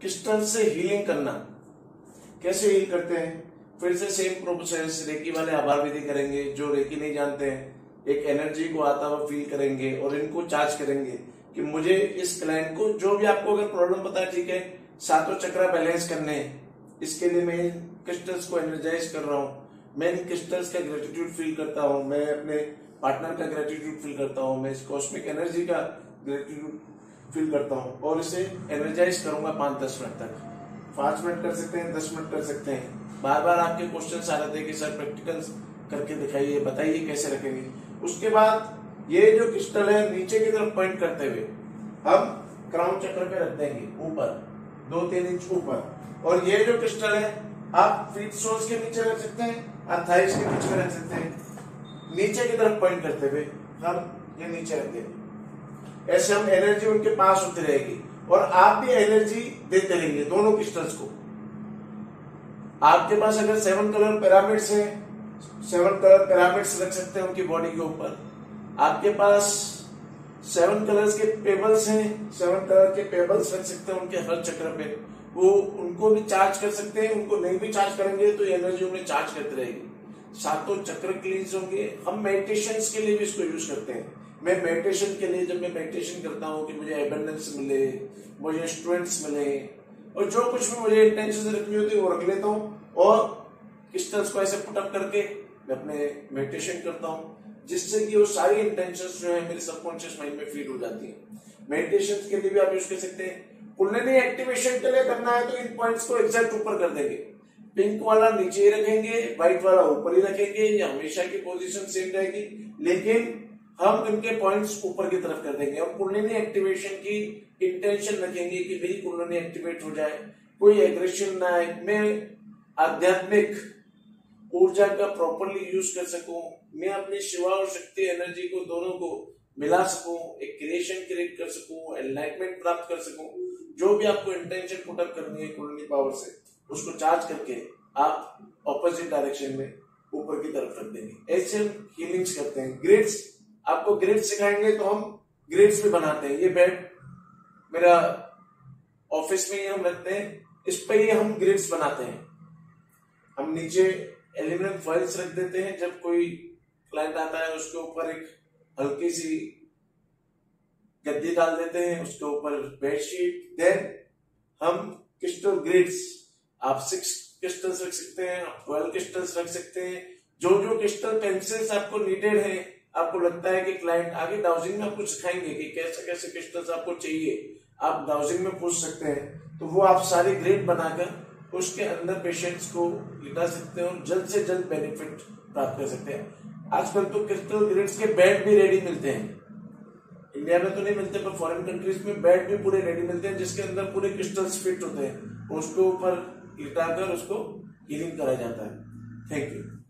Crystal से healing करना? कैसे हील करते हैं? फिर से सेम प्रोसेस रेकी वाले आभार विधि करेंगे, जो रेकी नहीं जानते हैं, एक एनर्जी को आता हुआ फील करेंगे और इनको चार्ज करेंगे कि मुझे इस क्लाइंट को जो भी आपको अगर प्रॉब्लम पता है, ठीक है, सातों चक्रा बैलेंस करने इसके लिए मैं क्रिस्टल्स को एनर्जाइज कर रहा हूँ। मैं इन क्रिस्टल्स का ग्रेटिट्यूड फील करता हूँ। मैं अपने पार्टनर का ग्रेटिट्यूड फील करता हूँ। मैं इस कॉस्मिक एनर्जी का ग्रेटिट्यूड फील करता हूँ और इसे एनर्जाइज करूँगा पाँच दस मिनट तक। पाँच मिनट कर सकते हैं, दस मिनट कर सकते हैं। बार बार आपके क्वेश्चन आ रहे थे कि, सर प्रैक्टिकल्स करके दिखाइए, बताइए कैसे रखेंगे? उसके बाद ये जो क्रिस्टल है, नीचे की तरफ़ पॉइंट करते हुए, हम क्राउन चक्र पे रख देंगे, ऊपर, दो तीन इंच ऊपर। और ये जो क्रिस्टल है, आप फीट सोर्स के नीचे रख सकते हैं, और थाइस के नीचे रख सकते हैं। नीचे की तरफ़ पॉइंट करते हुए, हम ये नीचे रख देंगे। ऐसे हम एनर्जी उनके पास होती रहेगी। और आप भी एनर्जी देते रहेंगे, दोनों क्रिस्टल्स को। आपके पास अगर सेवन कलर पिरामिड्स है सेवन कलर पिरामिड्स रख सकते हैं उनकी बॉडी के ऊपर। आपके पास सेवन कलर्स के पेबल्स हैं सेवन कलर के पेबल्स रख सकते हैं उनके हर चक्र पे। वो उनको भी चार्ज कर सकते हैं, उनको नहीं भी चार्ज करेंगे तो एनर्जी उन्हें चार्ज करती रहेगी। सातों चक्र क्लीन्स होंगे, हम मेडिटेशन के लिए भी इसको यूज़ करते हैं। मैं मेडिटेशन के लिए जब मैं मेडिटेशन करता हूँ कि मुझे एबंडेंस मिले, मुझे स्टूडेंट्स मिले, और जो कुछ भी मुझे इंटेंशन रखनी होती है वो रख लेता हूँ और क्रिस्टल्स को ऐसे पुटअप करके मैं अपने मेडिटेशन करता हूँ, जिससे कि वो सारी इंटेंशन जो है मेरे सबकॉन्शियस माइंड में फ़ीड हो जाती है। मेडिटेशन के लिए भी आप यूज़ कर सकते हैं। कुंडली एक्टिवेशन के लिए करना है तो इन पॉइंट्स को एग्जैक्ट ऊपर कर देंगे। पिंक वाला नीचे ही रखेंगे व्हाइट वाला ऊपर ही रखेंगे, ये हमेशा की पोजीशन सेम रहेगी। लेकिन हम इनके पॉइंट्स ऊपर की तरफ़ कर देंगे। और कुंडलिनी एक्टिवेशन की इंटेंशन रखेंगे कि मेरी कुंडलिनी एक्टिवेट हो जाए। कोई एग्रेशन ना आए। मैं आध्यात्मिक ऊर्जा का प्रॉपरली यूज़ कर सकूँ। मैं अपनी शिवा और शक्ति एनर्जी को दोनों को मिला सकूँ। एक क्रिएशन क्रिएट कर सकूँ एनलाइटमेंट प्राप्त कर सकूँ। जो भी आपको इंटेंशन पुटअप करनी है कुंडली पावर से, उसको चार्ज करके आप ऑपोजिट डायरेक्शन में ऊपर की तरफ़ रख देंगे। ऐसे हम हीलिंग्स करते हैं। ग्रेड्स आपको ग्रिड्स सिखाएँगे तो हम ग्रिड्स भी बनाते हैं। ये बेड मेरा ऑफ़िस में ही हम रखते हैं। इस पे ही हम ग्रिड्स बनाते हैं। हम नीचे एल्यूमिनियम फॉइल्स रख देते हैं। जब कोई क्लाइंट आता है, उसके ऊपर एक हल्की सी गद्दी डाल देते हैं, उसके ऊपर बेडशीट देन हम क्रिस्टल ग्रिड्स आप सिक्स क्रिस्टल्स रख सकते हैं, आप ट्वेल्व क्रिस्टल्स रख सकते हैं। जो जो क्रिस्टल पेंसिल्स आपको नीडेड है आपको लगता है कि क्लाइंट आगे डाउजिंग में आपको सिखाएँगे कि कैसे कैसे क्रिस्टल्स आपको चाहिए? आप डाउजिंग में पूछ सकते हैं। तो वो आप सारे ग्रेड बनाकर उसके अंदर पेशेंट्स को लिटा सकते हैं और जल्द से जल्द बेनिफिट प्राप्त कर सकते हैं। आजकल तो क्रिस्टल ग्रेड्स के बेड भी रेडी मिलते हैं। इंडिया में तो नहीं मिलते, पर फॉरेन कंट्रीज़ में बेड भी पूरे रेडी मिलते हैं, जिसके अंदर पूरे क्रिस्टल्स फिट होते हैं। उसके ऊपर लिटाकर उसको हीलिंग कराया जाता है। Thank you